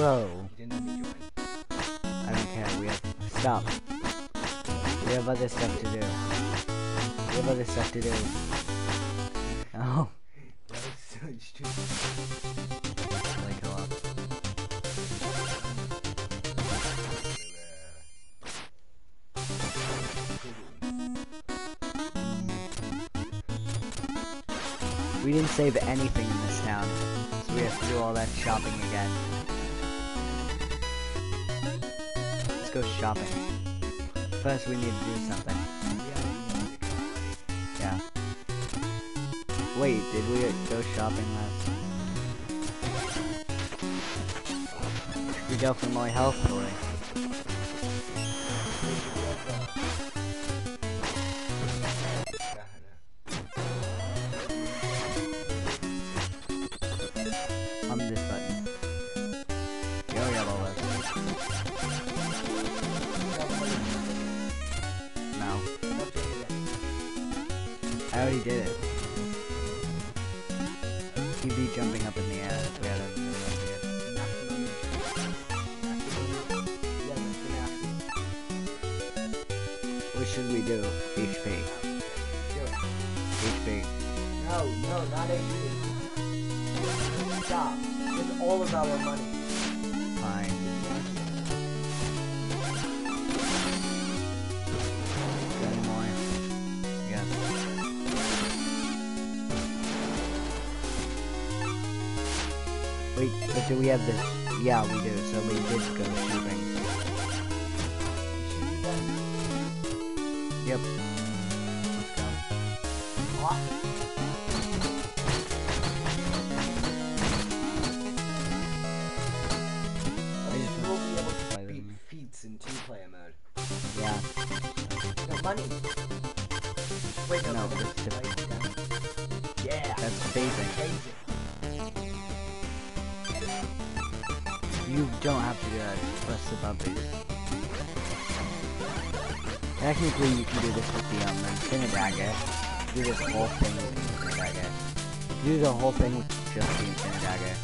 Join. I don't care. We have stop. We have other stuff to do. We have other stuff to do. Oh, That was so stupid. like hello. We didn't save anything in this town, so we have to do all that shopping again. Go shopping. First, we need to do something. Yeah. Wait, did we go shopping last? We go for more health or? Should we do? HP. HP. No, no, not HP. Stop. It's all of our money. Fine. Any more? Yes. Wait, but do we have this? Yeah, we do. So we did go shopping. Yep. Let's go. At whole thing with just the Infinite Dagger.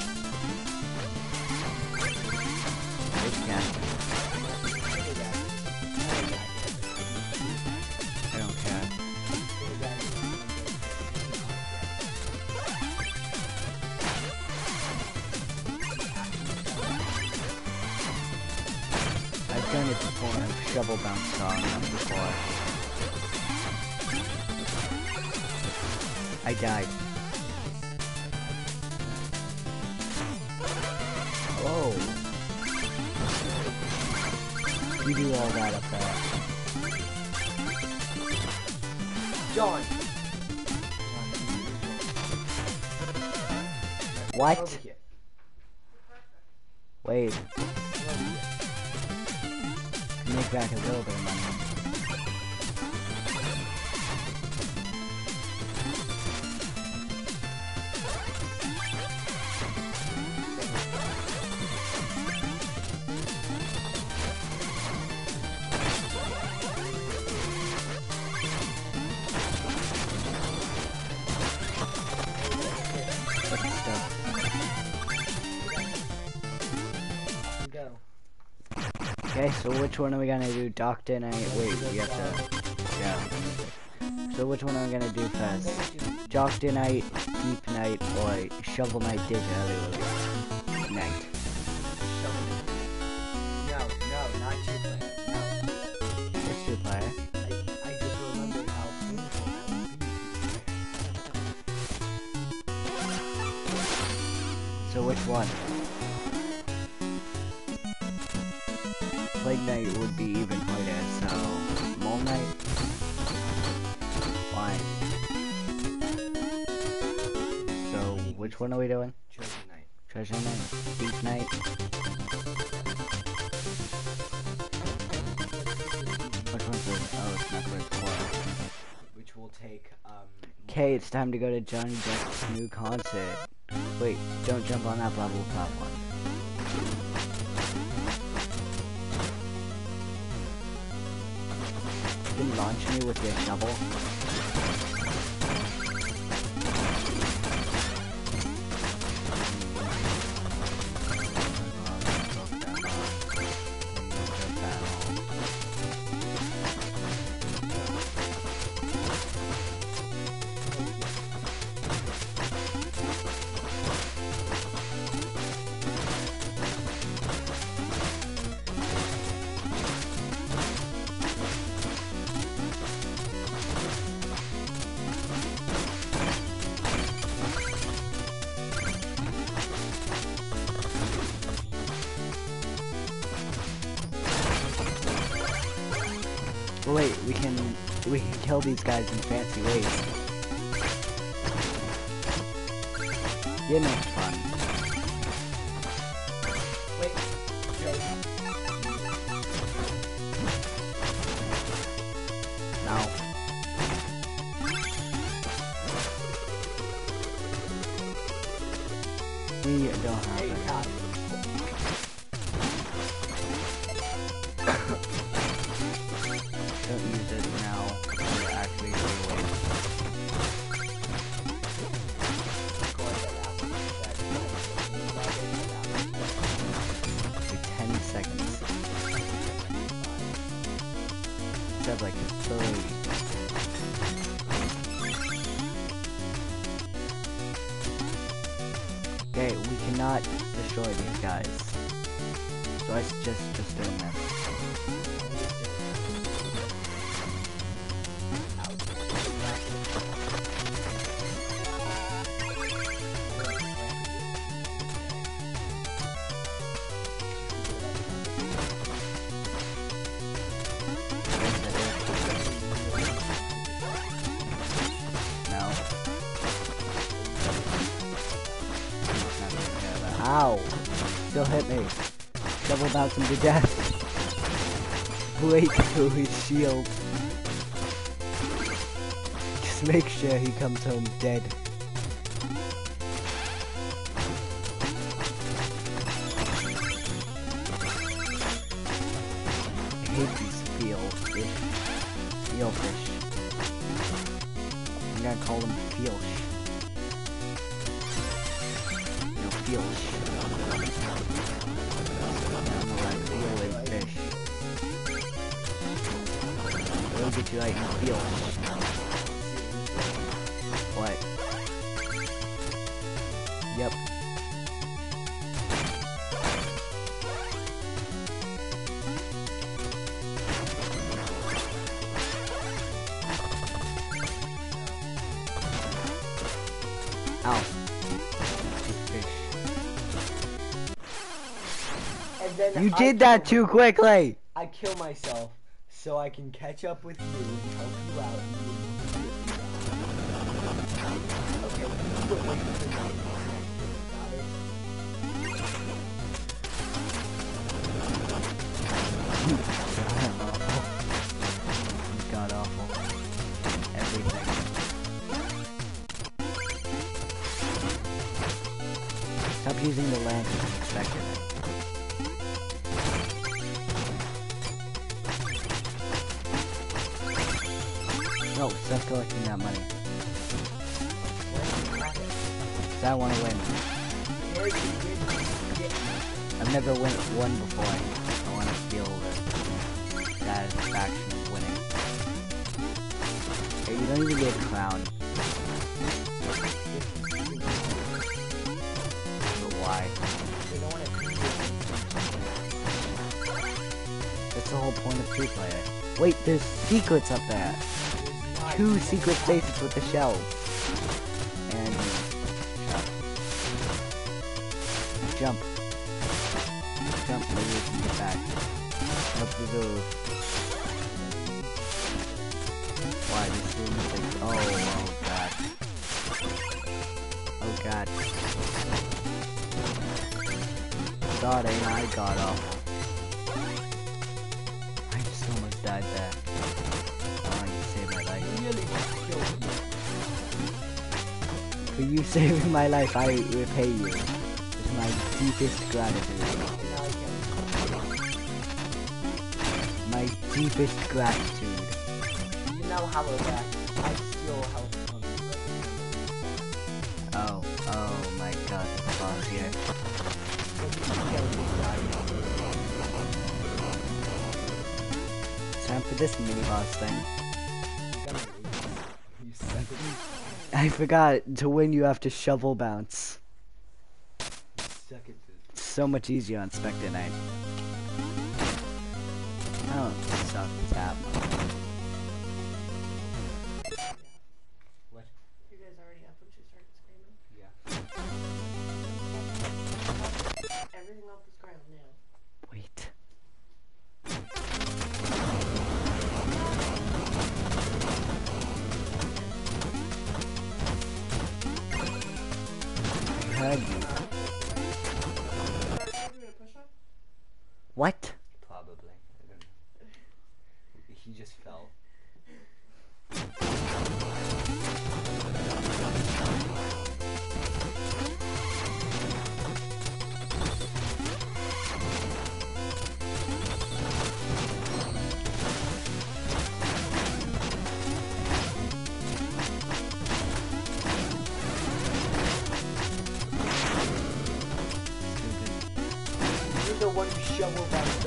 If you can. I don't care. I've done it before. I've shovel bounced on them before. I died. Do all that up there. John. What? Which one are we gonna do? Doctor Knight. Wait, we have to. Yeah. So which one are we gonna do first? Doctor Knight, Deep Knight, or Shovel Knight Digitally Knight? No, no, not two player. No. It's two player. I, I just remembered how painful that would be. So which one? Which one are we doing? Treasure Knight. Treasure Knight? Deep Knight? Which one's this? Oh, it's Necklace Four. Which will take, um... Okay, it's time to go to Johnny Depp's new concert. Wait, don't jump on that level top one. You can launch me with your shovel. Kill these guys in fancy ways. You know, it's fun. Okay, we cannot destroy these guys. So I suggest just doing this. To death. Wait through his shield. Just make sure he comes home dead. Ow. And then You I did that too quickly! I kill myself so I can catch up with you and help you out. Okay, That's the whole point of two player. Wait, there's secrets up there. Two secret spaces with the shells. And uh, jump. Jump. Jump, maybe we can get back. Up the roof. Why this room is oh oh god. Oh god. Sorry, I got off. Saving my life, I repay you. With my deepest gratitude. My deepest gratitude. You now have a back. I still help. Oh, oh my god, the boss here. Time for this mini boss thing. I forgot, to win you have to shovel bounce. so much easier on Specter Knight. Suck That's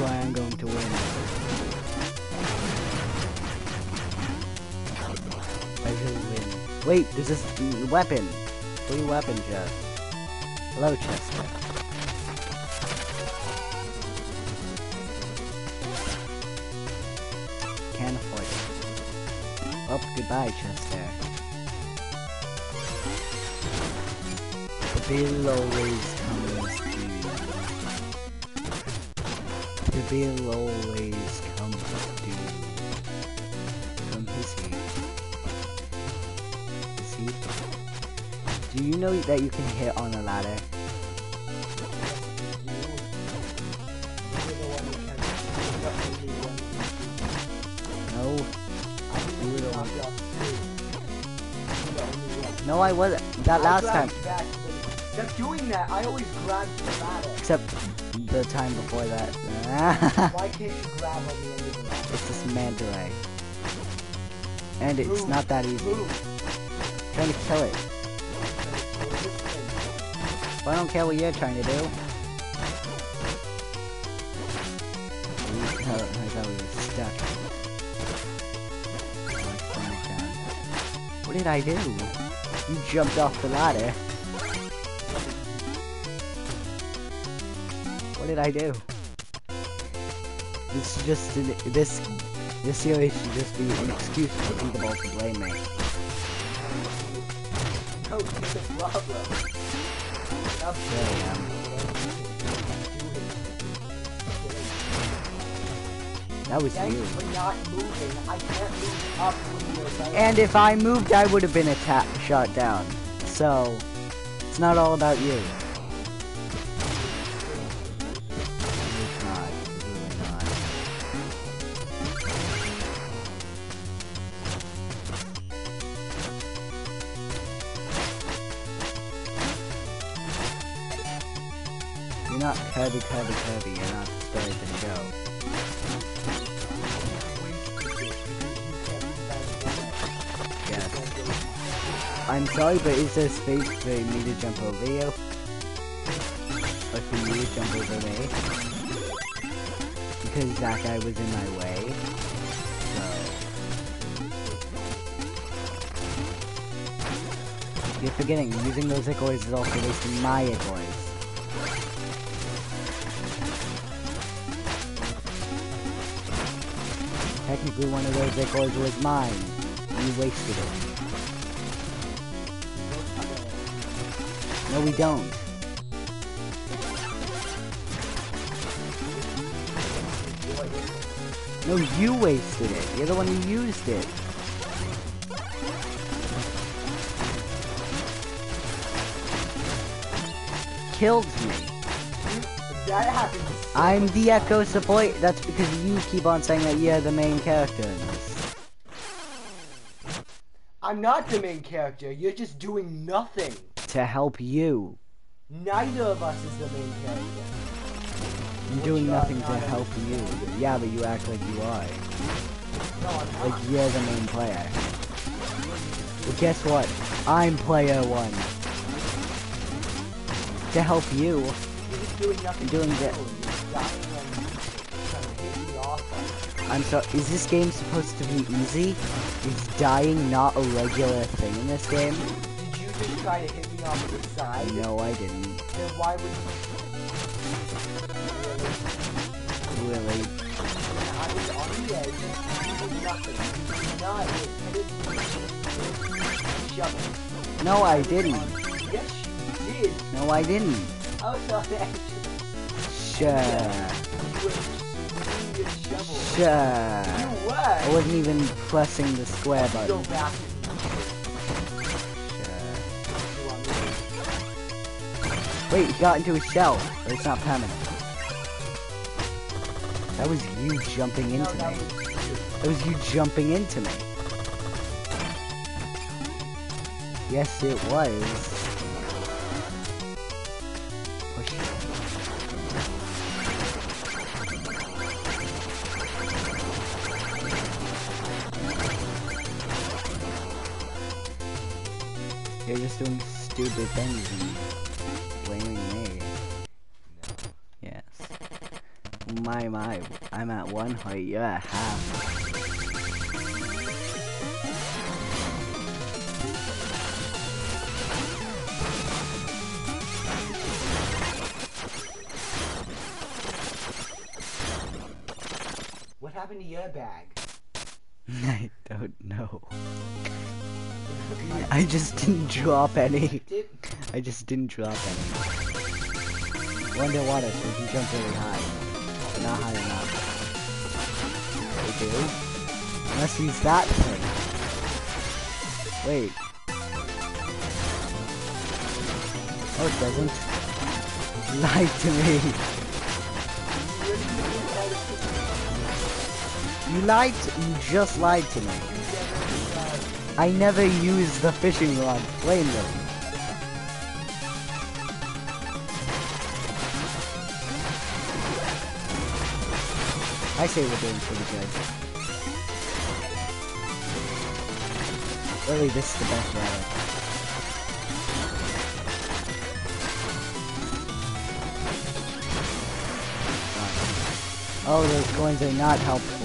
why I'm going to win. I should win. Wait, there's this weapon. Free weapon chest. Hello, Chester. Can't afford it. Oh, goodbye, Chester. The bill always comes due. The bill always comes due. From his. His heat. Do you know that you can hit on a ladder? No. No, I wasn't. That last time. Stop doing that. I always grab the ladder. Except the time before that. Why can't you grab on the end of the ladder? it's this manta ray. And it's Move. not that easy. Move. trying to kill it. Well, I don't care what you're trying to do. Oh, I thought we were stuck. Let's burn it down. What did I do? You jumped off the ladder. Did I do? This is just this this series should just be an excuse for people to blame me. No, it's a problem. Stop There I am. That was Thanks you. for not moving. I can't move up when you're. And if I moved, I would have been attacked, shot down. So, it's not all about you. Sorry, but is there space for me to jump over you? Or for you to jump over me? Because that guy was in my way. So. You're forgetting, using those Ichors is also wasting my Ichors. Technically, one of those Ichors was mine. You wasted it. No, we don't. No, you wasted it. You're the one who used it. Killed me. That happens. I'm the Echo support. That's because you keep on saying that you're the main character. I'm not the main character. You're just doing nothing. To help you. Neither of us is the main character. I'm Which doing nothing to help you. Yeah, but you act like you are. No, I'm not. Like you're the main player. Well, guess what? I'm player one. To help you. You're doing nothing. doing to that. kill. You're dying and trying to hit me off. I'm so. Is this game supposed to be easy? Is dying not a regular thing in this game? Did you just try to hit off the side? No, I didn't. Then why would you? Really? Really. I was on the edge. You nothing. You did not hit No, I didn't. Yes, you did. No, I didn't. Oh, I was on the edge. Sure. You were swinging your shovel. Sure. You I wasn't even pressing the square button. Wait, he got into a shell. But it's not permanent. That was you jumping into me. That was you jumping into me. Yes, it was. You're at half. What happened to your bag? I don't know. I just didn't drop any. I just didn't drop any. We're underwater, so we can jump really high. But not high enough. Do? Let's use that thing. Wait. Oh, it doesn't. Lie to me. You lied. To, you just lied to me. I never used the fishing rod plainly. I say we're doing pretty good. Really, this is the best route. Oh, those coins are not helpful.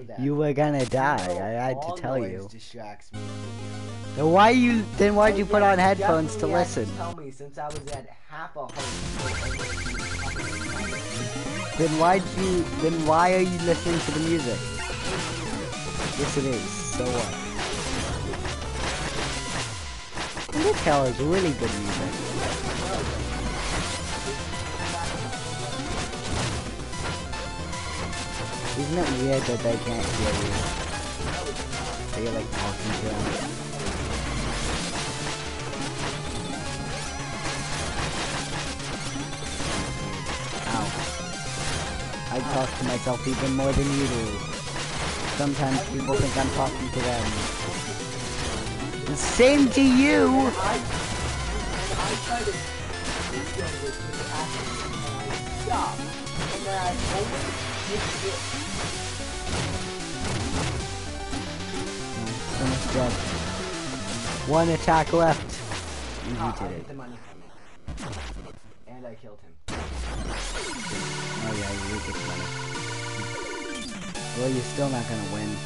Know that? You were gonna die. know I had to tell you. Distracts me. Then why you? Then why'd you put on headphones to listen? Tell me, since I was at half a. Then why'd you? Then why are you listening to the music? Yes, it is. So what? Undertale is really good music. Isn't it weird that they can't hear you? So you're like talking to them. Ow. I talk to myself even more than you do. Sometimes people think I'm talking to them. The same to you! Stopped. And then I always hit it. Finish dead. One attack left. You Ah, did it. the money from it. And I killed him. Oh yeah, you did get the money. Well, you're still not gonna win.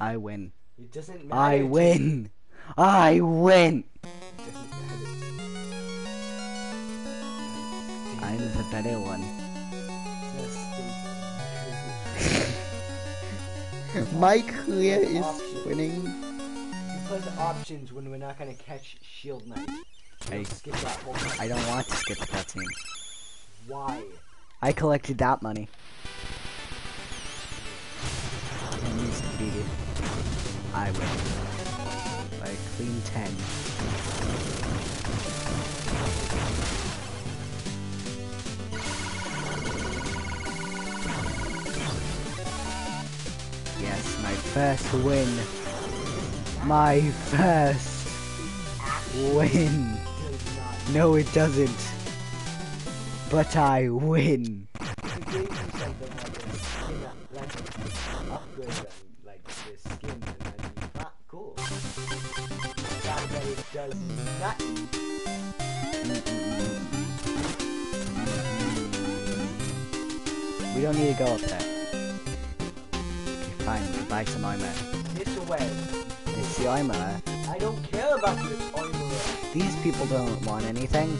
I win. It doesn't matter. I win! I win! It doesn't matter. I'm the better one. Just Mike Clear is Options. winning. You press options when we're not gonna catch Shield Knight. I, You'll skip that whole thing. I don't want to skip the cutscene. Why? I collected that money. And he's defeated. I win. By a clean 10. My first win. My first win. No, it doesn't. But I win. We don't need to go up there. Fine, buy some armor. This away. It's the armor. I don't care about this armor. These people don't want anything.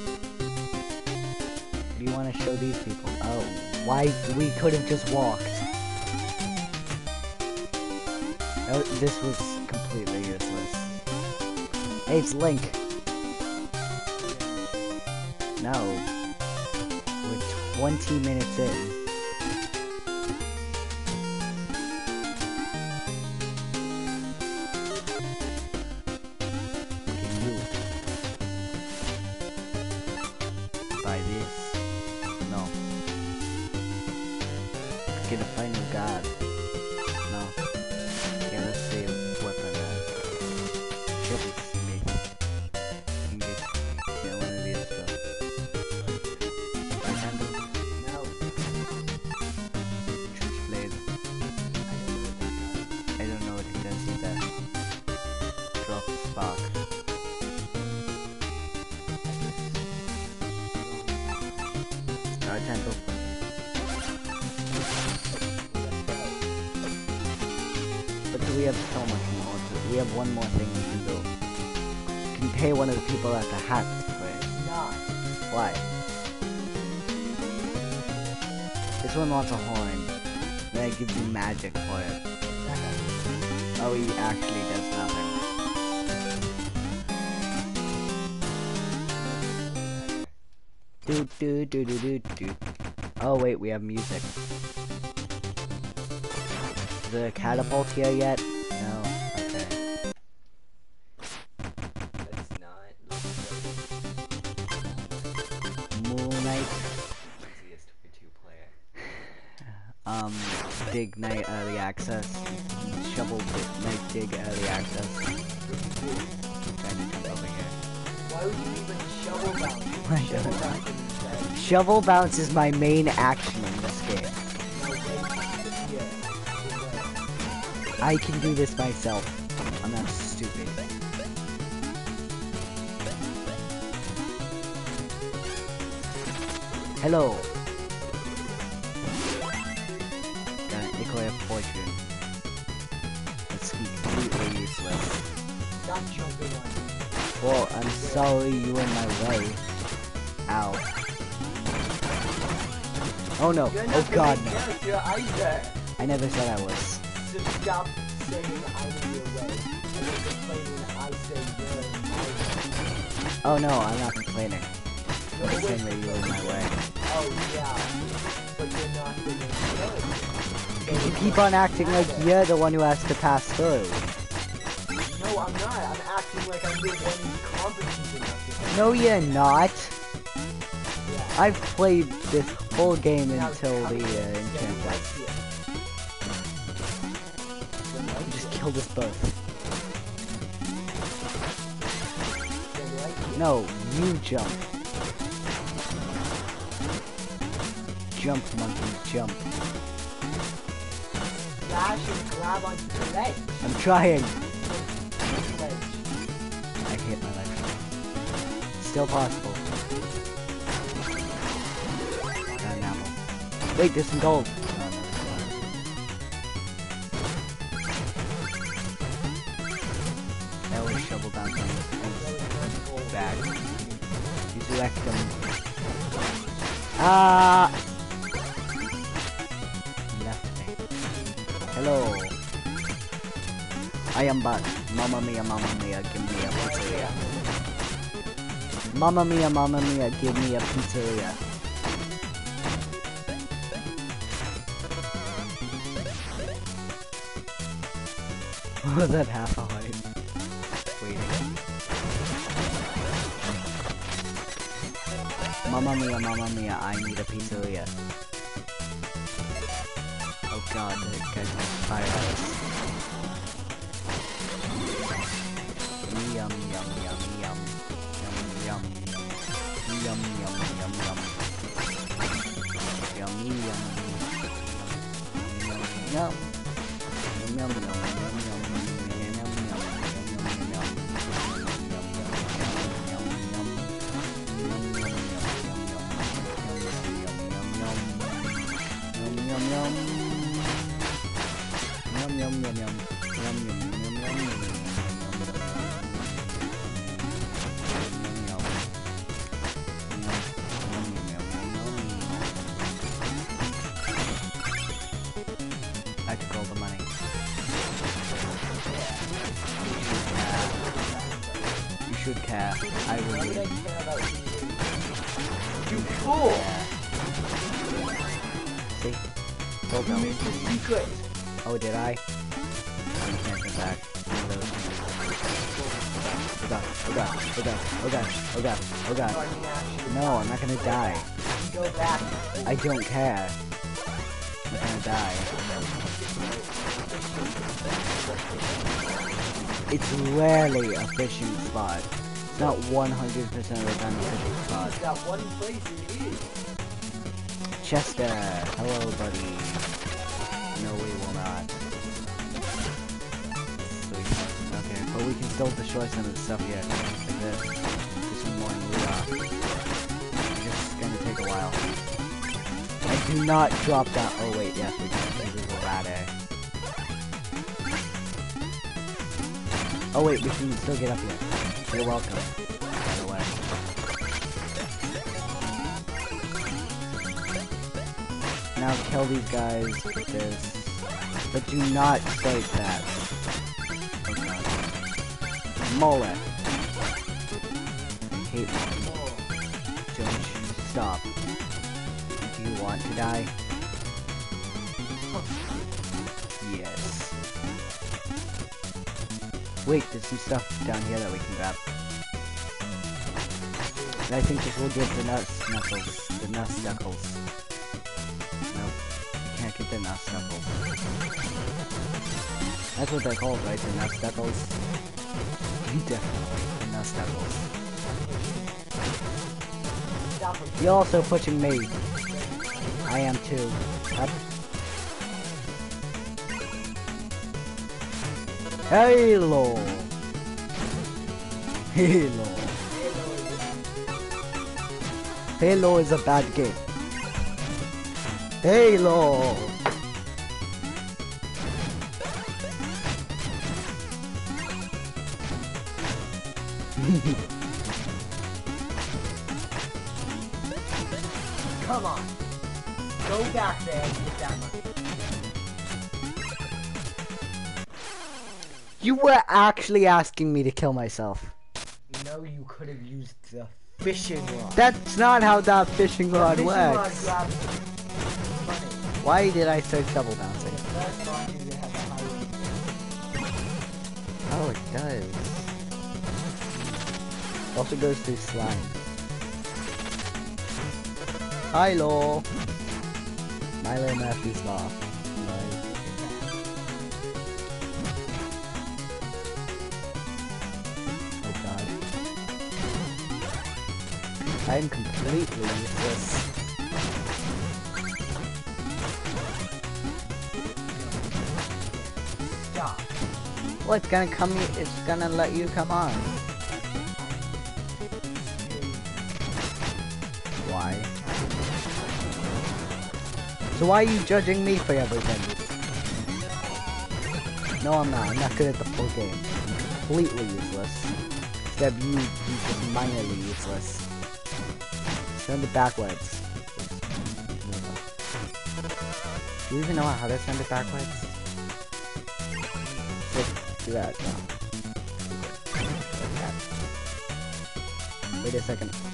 do you want to show these people? Oh, why we could have just walked. Oh, this was completely useless. Hey, it's Link. No. We're 20 minutes in. But we have so much more. To, we have one more thing we can do. We can pay one of the people at the hat for it. Not. Why? This one wants a horn. Then give you magic for it. Oh, he actually does nothing. Do do do do do do. Oh wait, we have music. The catapult here yet? No. Okay. Let's not. Moon Knight. Um, Dig Night Early Access. Shovel Knight Dig Early Access. Why would you even shovel bounce? Shovel Bounce is my main action I can do this myself. I'm not stupid. Hello. Got an Ichor of Fortune. It's completely useless. Stop jumping on me. Well, I'm sorry you were in my way. Ow. Oh no. Oh god, no. I never said I was. Stop saying I'm in your way. And then complain I say you're in my way. Oh no, I'm not complaining. No, I'm saying that you were my way. Oh yeah. But you're not the main character. Because you keep on acting like you're the one who has to pass through. No, I'm not. I'm acting like I'm the one who's competent enough No, you're not. Yeah. I've played this whole game until the uh, enchant killed us both. Stand right here. No, you jump. Jump, monkey, jump. Dash and grab onto the ledge. I'm trying. I hit my life. Still possible. Got an apple. Wait, there's some gold. I shovel down. Ah! Hello. I am back. Mamma mia, mamma mia, give me a pizzeria. Mamma mia, mamma mia, give me a pizzeria. What Was that Mamma mia, mamma mia, I need a pizzeria. Oh god, the guy's gonna fire care. I would really. care about you? You fool! See? Told You missed the secret! Oh, did I? I can't come back. One of those. Oh god, oh god, oh god, oh god, oh god, oh god. No, I'm not gonna die. Go back. I don't care. I'm not gonna die. It's rarely a fishing spot. Not 100% of the time spot. It's that one place it is. Chester, hello buddy. No, we will not. Okay, but we can still destroy some of the stuff here. Like this. This one more in Lua. Just gonna take a while. I do not drop that. Oh wait, yes, we can. This is a ladder. Oh wait, we can still get up here. You're welcome. By the way. Now kill these guys with this. But do not fight that. Oh. Mullet. I hate. Don't you stop. Do you want to die? Wait, there's some stuff down here that we can grab. And I think this will give the nuts knuckles. The nuts knuckles. You can't get the nuts knuckles. That's what they're called, right? The nuts knuckles? Definitely. The nuts knuckles. You're also pushing me. I am too. Up. Halo! Halo. Halo is a bad game. Halo! Come on. Go back there and get that money. You were actually asking me to kill myself. No, you could have used the fishing rod. That's not how that fishing rod fishing works. rod. Why did I start double bouncing? That's not you to have a high Oh, it does. Also goes through slime. Hi. Milo Matthews Law. I am completely useless. Well, it's gonna come. It's gonna let you come on. Why? So why are you judging me for everything? No, I'm not. I'm not good at the full game. I'm completely useless. Except you, you just minorly useless. Send it backwards. Do you even know how to send it backwards? Just do that. Wait a second.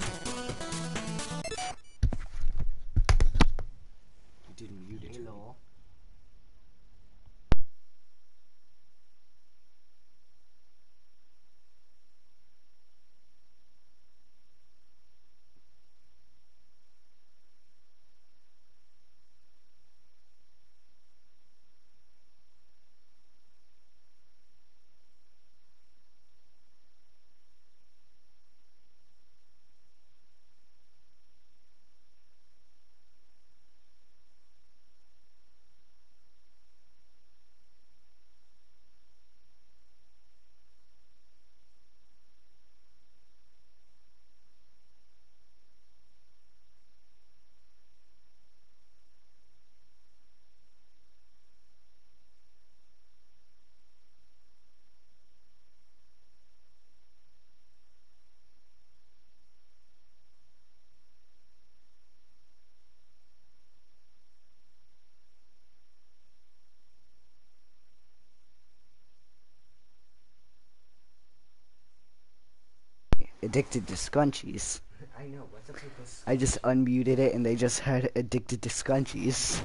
Addicted to scrunchies. I know. What's up with this? I just unmuted it and they just heard addicted to scrunchies.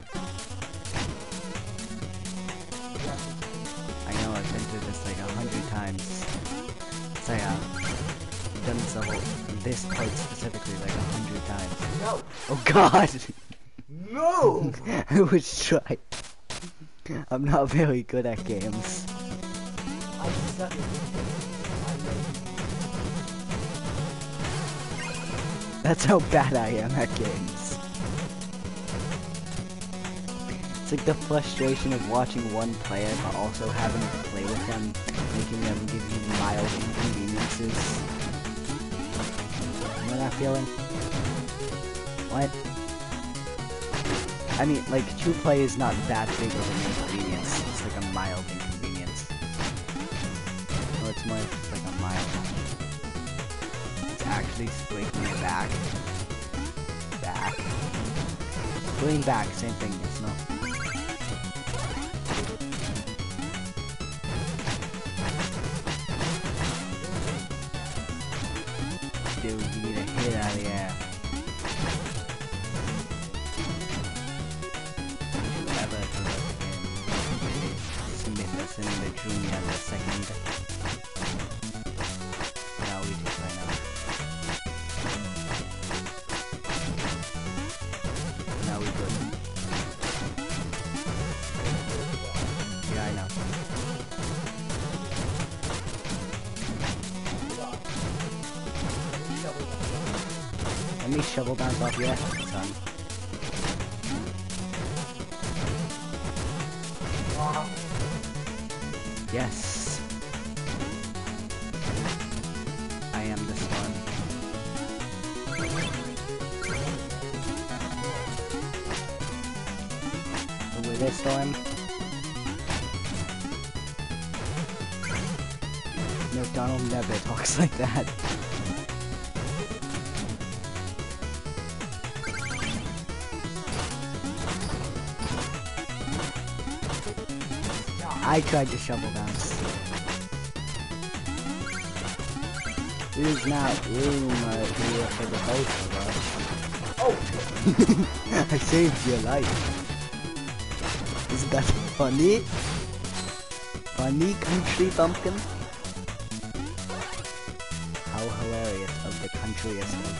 I know I've been through this like a hundred times. So yeah, uh, I've done this level, this part specifically like a hundred times. No. Oh god! No. I was trying. I'm not very good at games. That's how bad I am at games. It's like the frustration of watching one player but also having to play with them, making them give you mild inconveniences. You know that feeling? What? I mean, like, two play is not that big of an inconvenience. It's like a mild inconvenience. No, it's more like a mild actually it back. Back. Splitting back, same thing, it's not. Dude, you need a hit out of the air. Me shovel bounce off your tried to shovel bounce. There's not room uh, here for the both of us. Oh. I saved your life. Isn't that funny? Funny country bumpkin? How hilarious of the countryest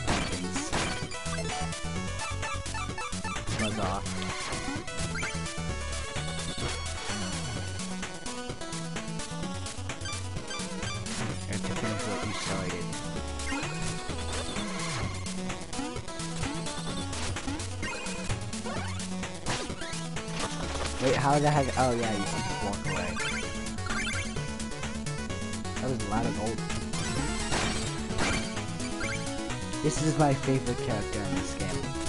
how the heck? Oh yeah, you can just walk away. That was a lot of gold. This is my favorite character in this game.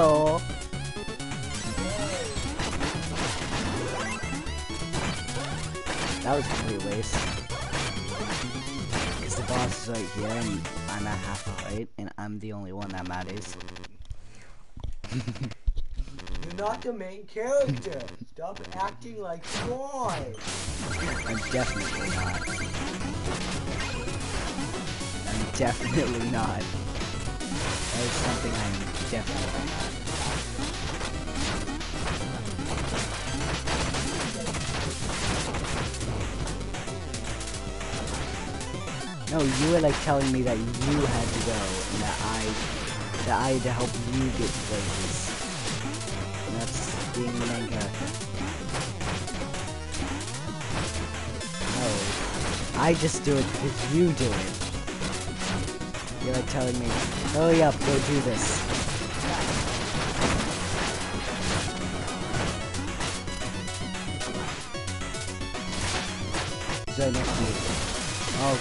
Hello. That was a complete waste. Because the boss is right here and I'm at half a height and I'm the only one that matters. You're not the main character. Stop acting like Troy. I'm definitely not. I'm definitely not. That is something I not. No, you were like telling me that you had to go and that I that I had to help you get to places. And that's being the main character. No. I just do it because you do it. You're like telling me, oh, hurry up, go do this.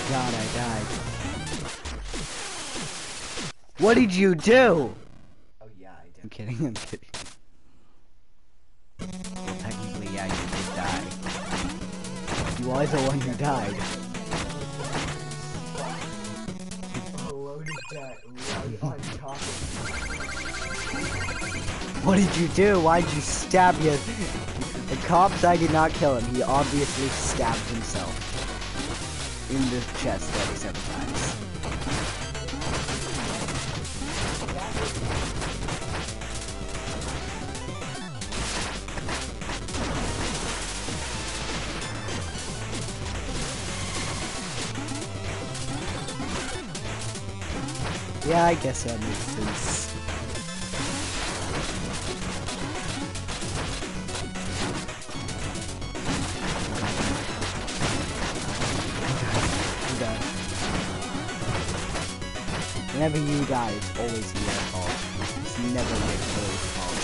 God, I died. What did you do? Oh yeah, I did. I'm kidding, I'm kidding. Well, technically, yeah, you did die. You are the one who died. A load of debt right on top of What did you do? Why did you stab your... The cops, I did not kill him. He obviously stabbed himself. In the chest 37 times. Yeah, I guess that makes sense. Whenever you die, it's always your fault. It's never your fault.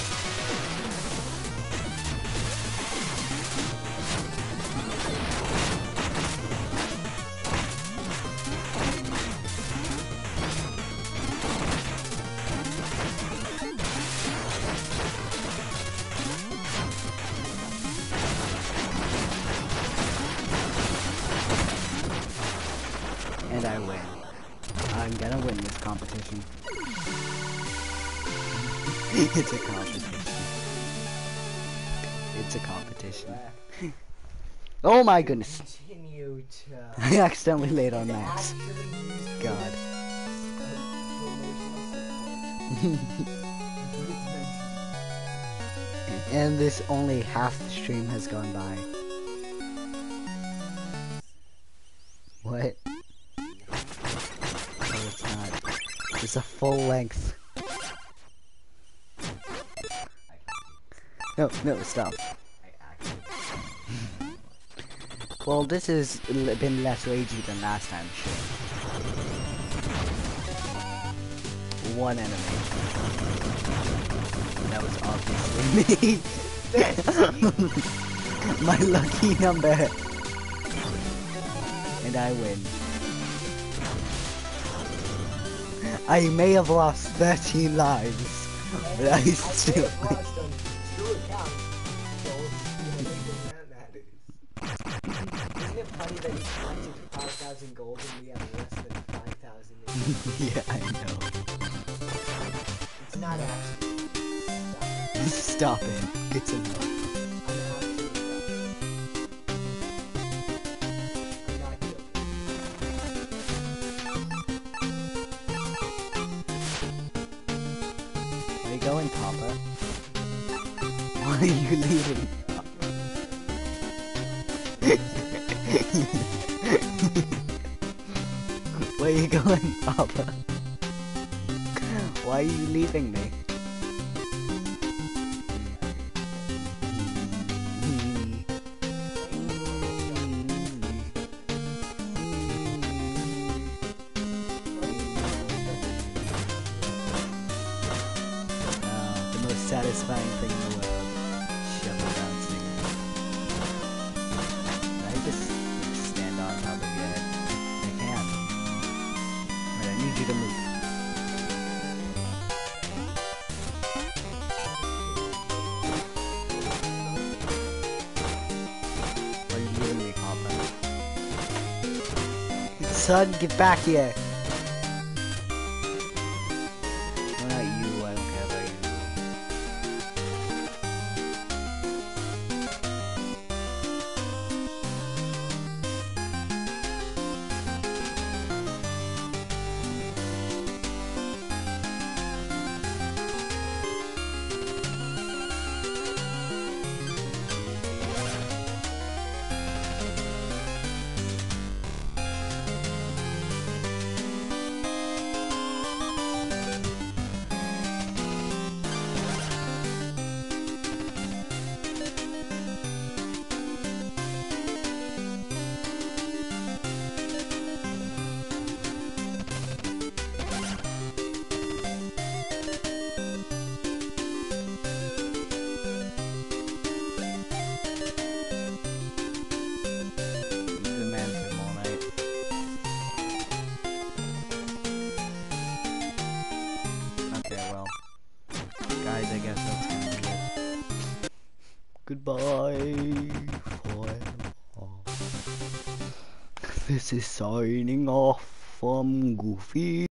And I win. I'm gonna win this competition. it's a competition. It's a competition. Oh my goodness. I accidentally laid on Max. God. And this only half the stream has gone by. What? It's a full length. No, no, stop. Well, this has been less ragey than last time, sure. One enemy. That was obviously me. My lucky number. And I win. I may have lost 13 lives, but I still I've lost on two accounts. So we'll see how that is. Isn't it funny that you collected 5,000 gold and we have less than 5,000? yeah, I know. It's not actually. Stop it. It's enough. Leaving? Where you going, Papa? Why are you leaving me? Son, get back here!